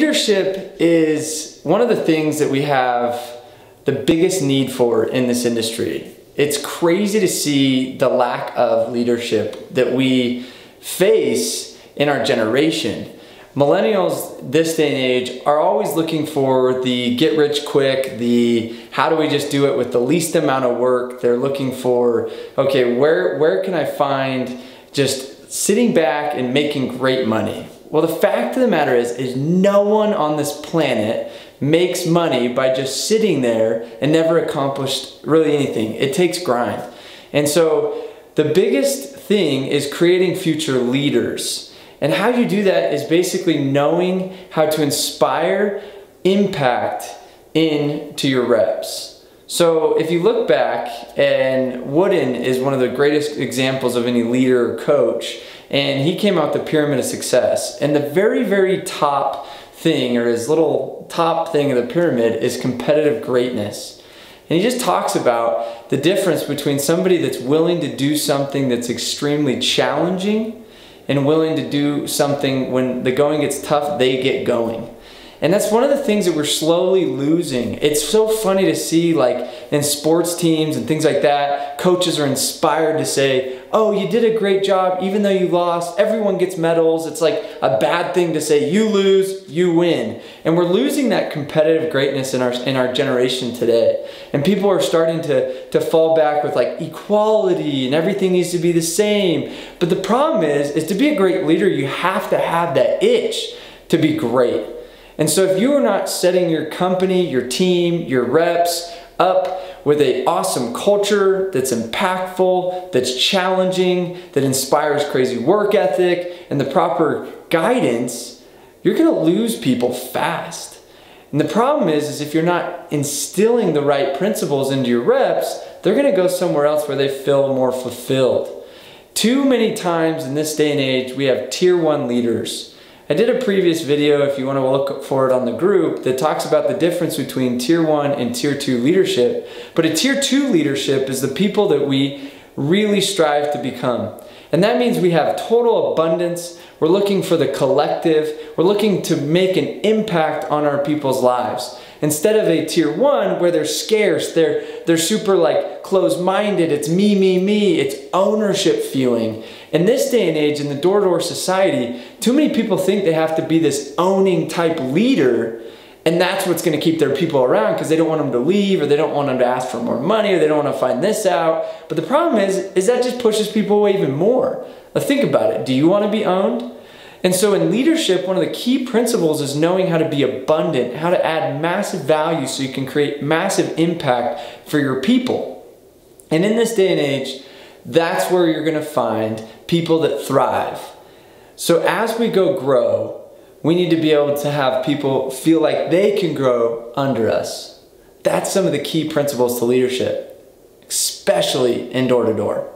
leadership is one of the things that we have the biggest need for in this industry. It's crazy to see the lack of leadership that we face in our generation. Millennials this day and age are always looking for the get rich quick, the how do we just do it with the least amount of work. They're looking for, okay, where, where can I find just sitting back and making great money? Well, the fact of the matter is, is no one on this planet makes money by just sitting there and never accomplished really anything. It takes grind. And so the biggest thing is creating future leaders. And how you do that is basically knowing how to inspire impact into your reps. So if you look back, and Wooden is one of the greatest examples of any leader or coach, and he came out the pyramid of success. And the very, very top thing, or his little top thing of the pyramid, is competitive greatness. And he just talks about the difference between somebody that's willing to do something that's extremely challenging and willing to do something when the going gets tough, they get going. And that's one of the things that we're slowly losing. It's so funny to see like in sports teams and things like that, coaches are inspired to say, oh, you did a great job even though you lost. Everyone gets medals. It's like a bad thing to say, you lose, you win. And we're losing that competitive greatness in our, in our generation today. And people are starting to, to fall back with like equality and everything needs to be the same. But the problem is, is to be a great leader, you have to have that itch to be great. And so if you are not setting your company, your team, your reps up with an awesome culture that's impactful, that's challenging, that inspires crazy work ethic, and the proper guidance, you're gonna lose people fast. And the problem is, is if you're not instilling the right principles into your reps, they're gonna go somewhere else where they feel more fulfilled. Too many times in this day and age, we have tier one leaders I did a previous video, if you want to look for it on the group, that talks about the difference between tier one and tier two leadership. But a tier two leadership is the people that we really strive to become. And that means we have total abundance. We're looking for the collective. We're looking to make an impact on our people's lives. Instead of a tier one where they're scarce, they're, they're super like closed-minded, it's me, me, me, it's ownership feeling. In this day and age, in the door-to-door society, too many people think they have to be this owning type leader and that's what's going to keep their people around because they don't want them to leave or they don't want them to ask for more money or they don't want to find this out. But the problem is, is that just pushes people away even more. Now think about it. Do you want to be owned? And so in leadership, one of the key principles is knowing how to be abundant, how to add massive value so you can create massive impact for your people. And in this day and age, that's where you're gonna find people that thrive. So as we go grow, we need to be able to have people feel like they can grow under us. That's some of the key principles to leadership, especially in door to door.